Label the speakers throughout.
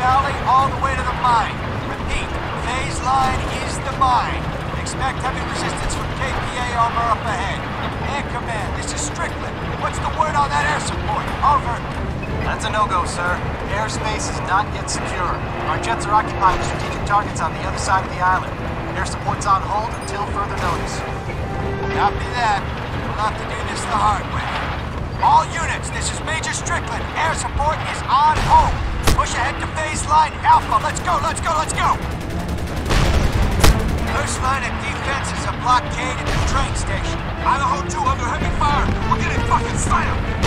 Speaker 1: valley all the way to the mine. Repeat, phase line is the mine. Expect heavy resistance from KPA armor up ahead. Air Command, this is Strickland. What's the word on that air support? Over.
Speaker 2: That's a no-go, sir. Airspace is not yet secure. Our jets are occupying strategic targets on the other side of the island. Air support's on hold until further notice.
Speaker 1: Copy that. We'll have to do this the hard way. All units, this is Major Strickland. Air support is on hold. Push ahead to line Alpha. Let's go, let's go, let's go! First line of defense is a blockade at the train station.
Speaker 3: Idaho 2 under heavy fire. We're getting fucking slammed.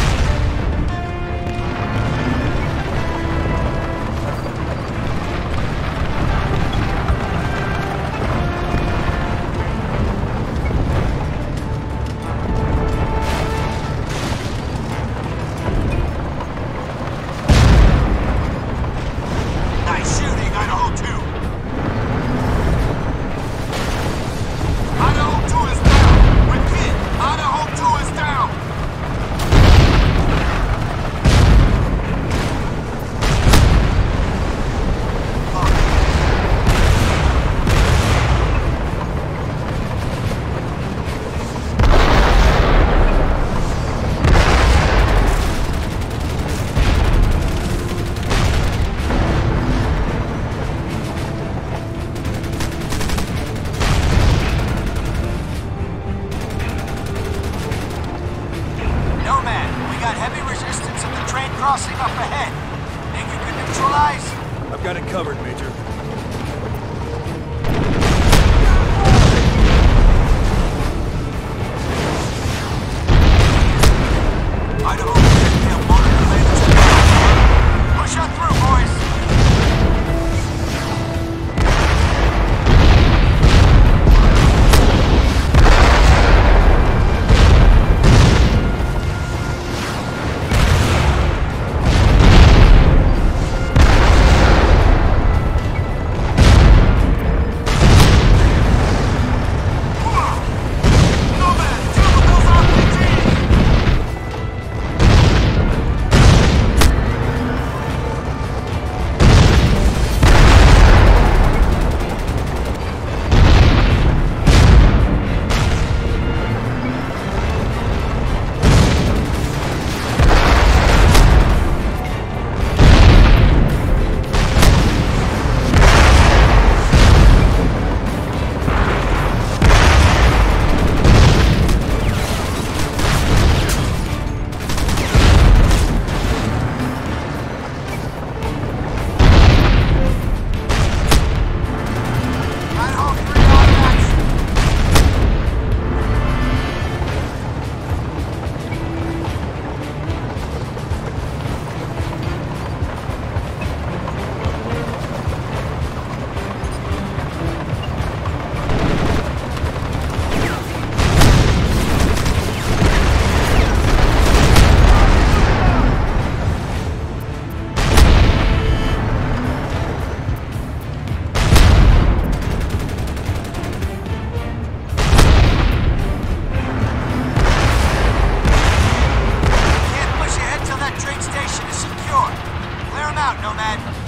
Speaker 1: Out, Nomad.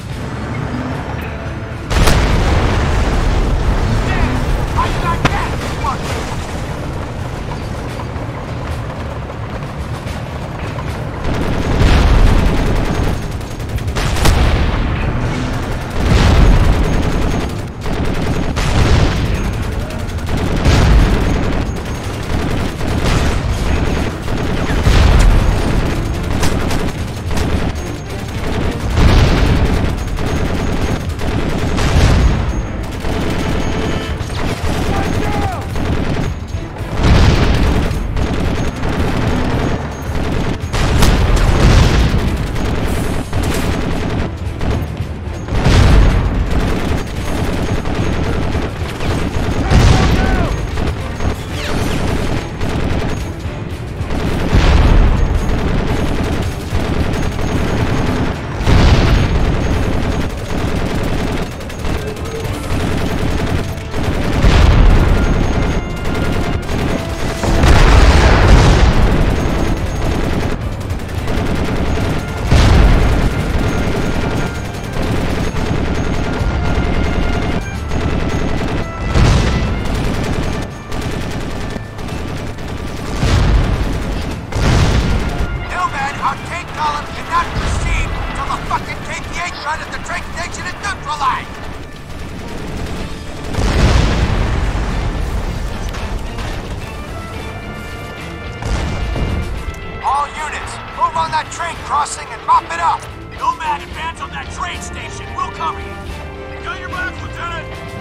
Speaker 1: Up!
Speaker 3: Nomad, advance on that train station. We'll cover you. Got your back, Lieutenant.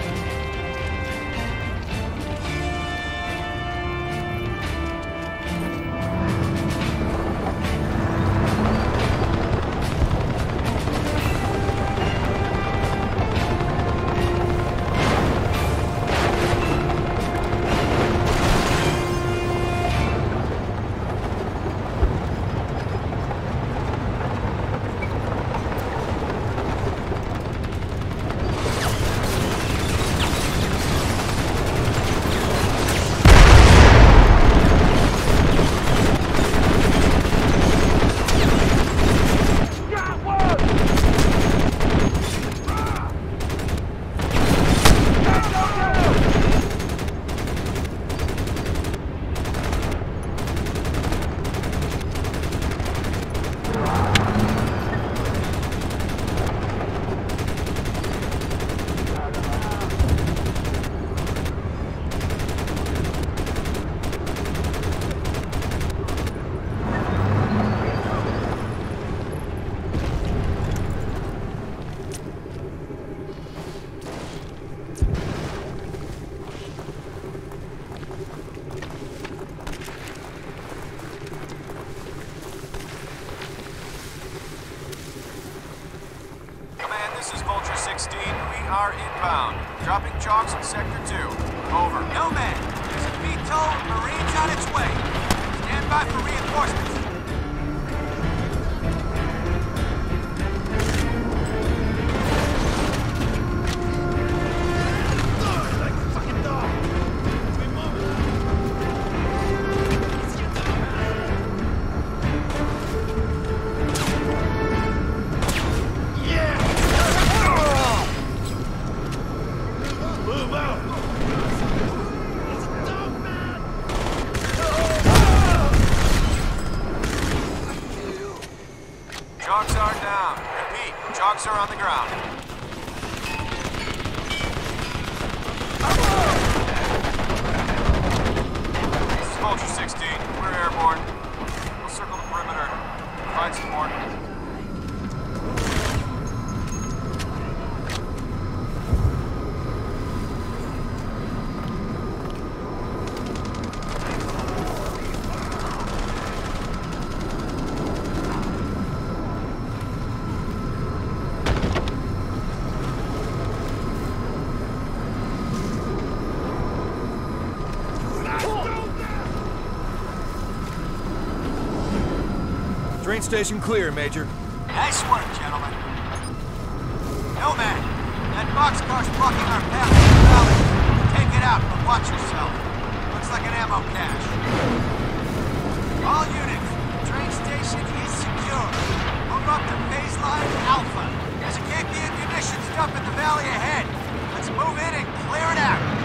Speaker 4: 16. We are inbound. Dropping chalks in Sector 2. Over.
Speaker 1: Nomad, there's a VTOL Marines on its way. Stand by for reinforcements.
Speaker 4: Chalks are on the ground. This is Vulture 16. We're airborne. We'll circle the perimeter. Find some
Speaker 5: station clear, Major.
Speaker 1: Nice work, gentlemen. Nomad, that boxcar's blocking our path to the valley. Take it out, but watch yourself. Looks like an ammo cache. All units, train station is secure. Move up to phase line Alpha. There's a KPA munitions dump in the valley ahead. Let's move in and clear it out.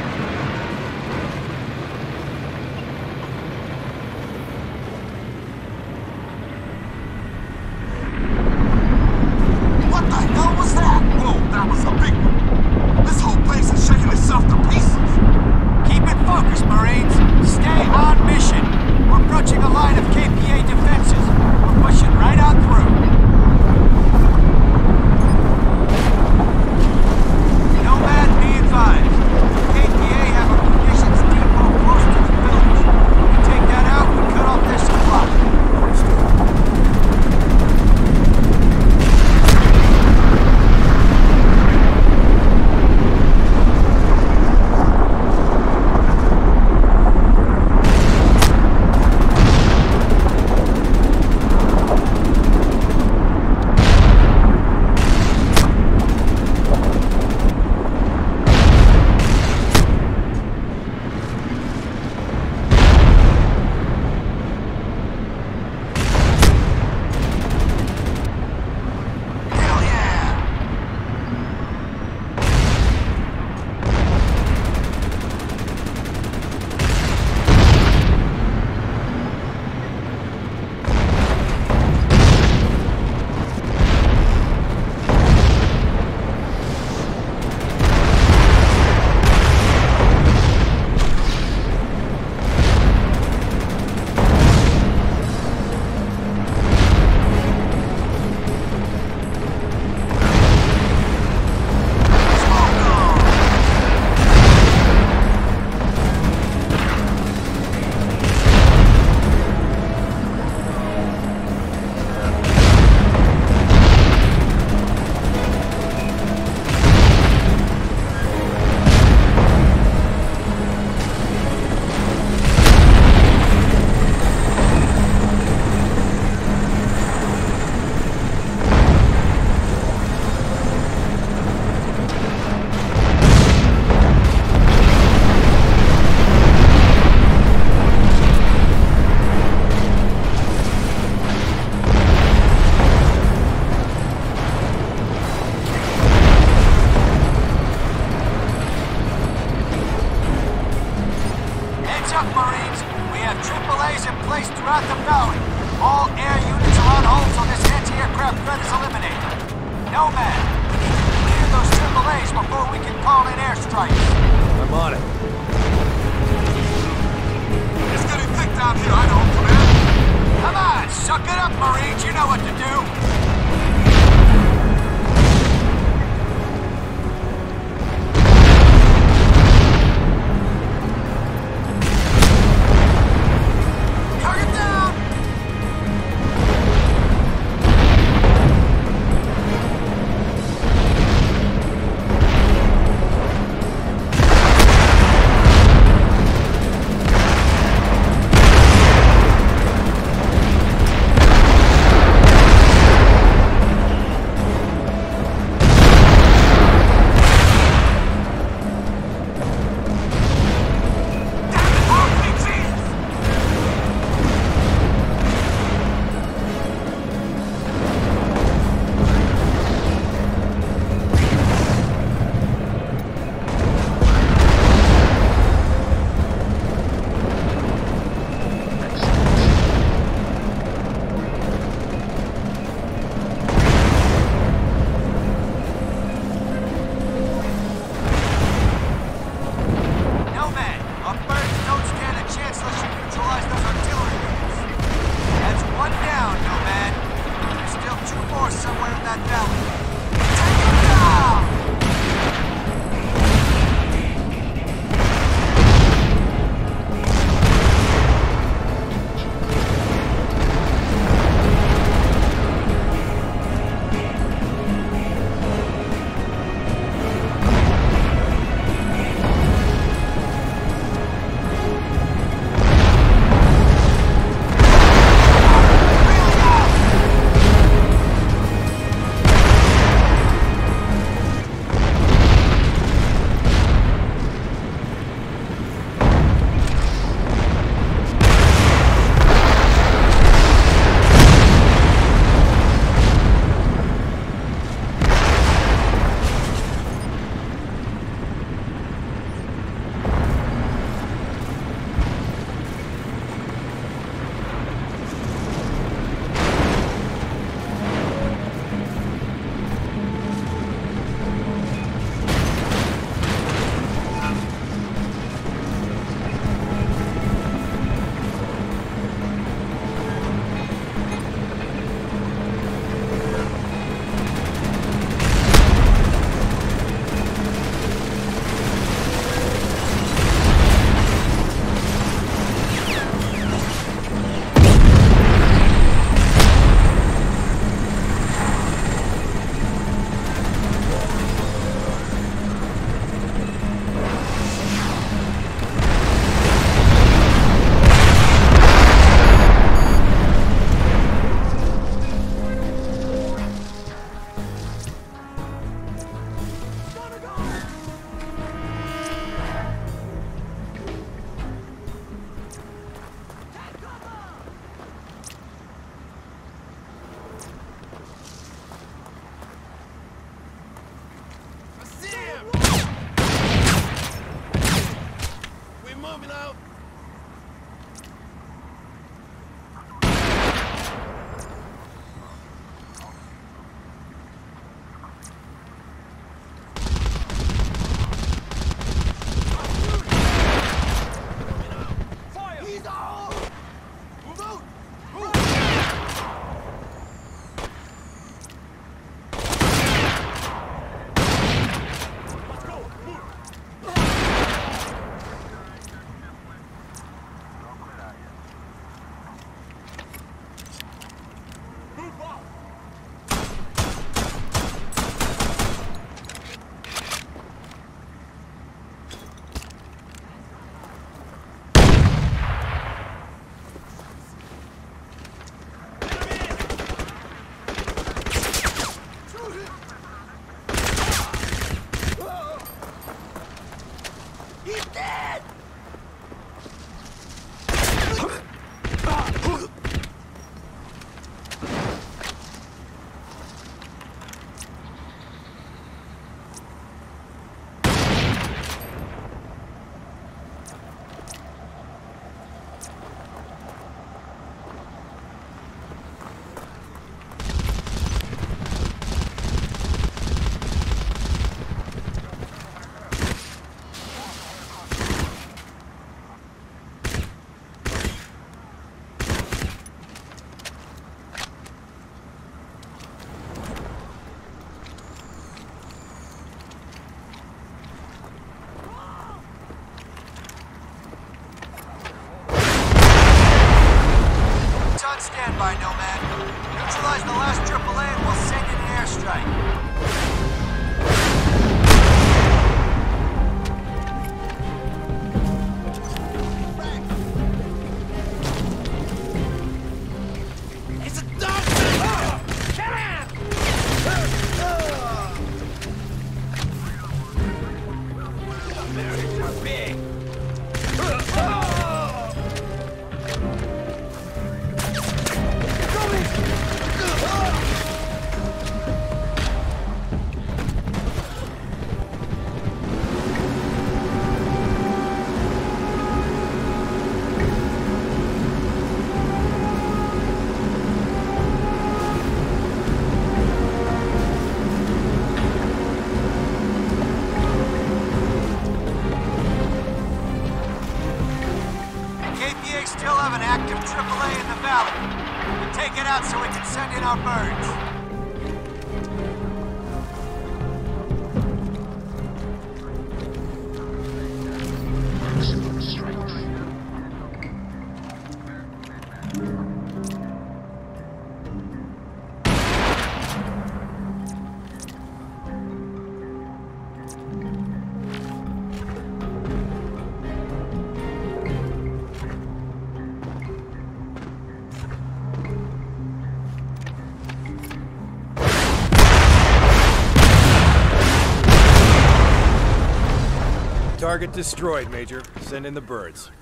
Speaker 5: Target destroyed, Major. Send in the birds.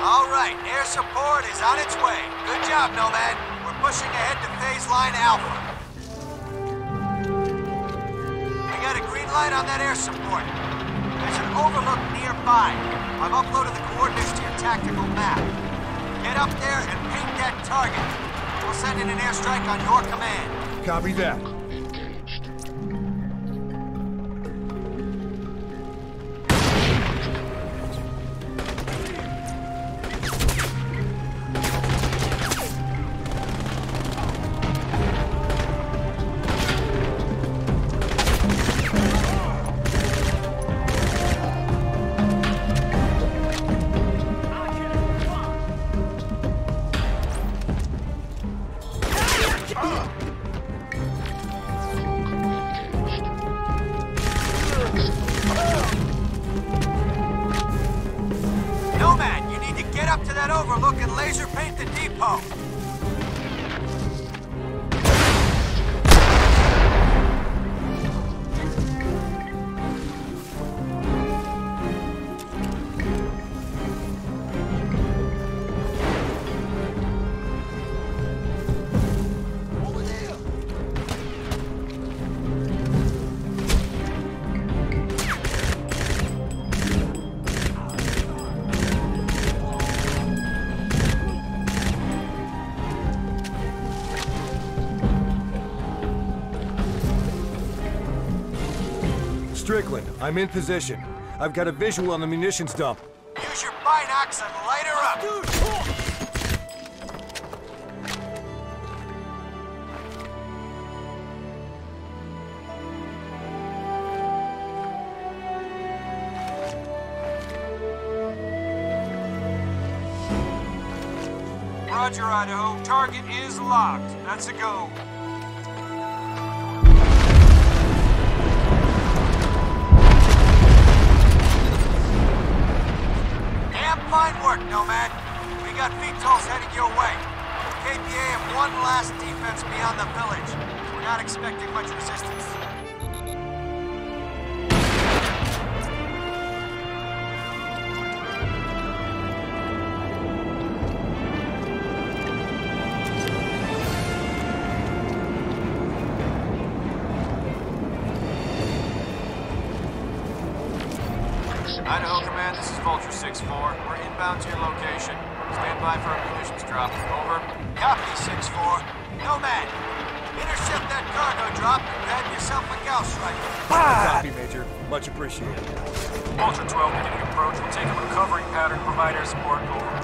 Speaker 1: All right, air support is on its way. Good job, Nomad. We're pushing ahead to phase line Alpha. We got a green light on that air support. There's an overlook nearby. I've uploaded the coordinates to your tactical map. Get up there and paint that target. We'll send in an airstrike on your command.
Speaker 5: Copy that. I'm in position. I've got a visual on the munitions dump.
Speaker 1: Use your binocs and light her up.
Speaker 4: Dude, Roger, Idaho. Target is locked. That's a go.
Speaker 1: Fine work, Nomad. We got VTOLs heading your way. KPA have one last defense beyond the village. We're not expecting much resistance.
Speaker 4: Over.
Speaker 1: Copy, 6-4. Nomad, intercept that cargo drop and grab yourself a Gauss rifle.
Speaker 5: Copy, ah! Major. Much appreciated.
Speaker 4: Ultra 12 beginning approach. We'll take a recovery pattern. Provide air support. Over.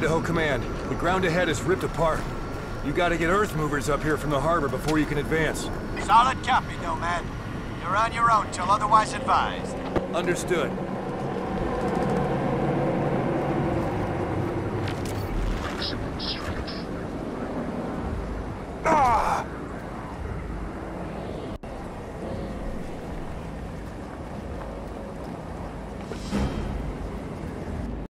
Speaker 5: Idaho Command, the ground ahead is ripped apart. You gotta get earth movers up here from the harbor before you can advance.
Speaker 1: Solid copy, Nomad. You're on your own till otherwise advised.
Speaker 5: Understood.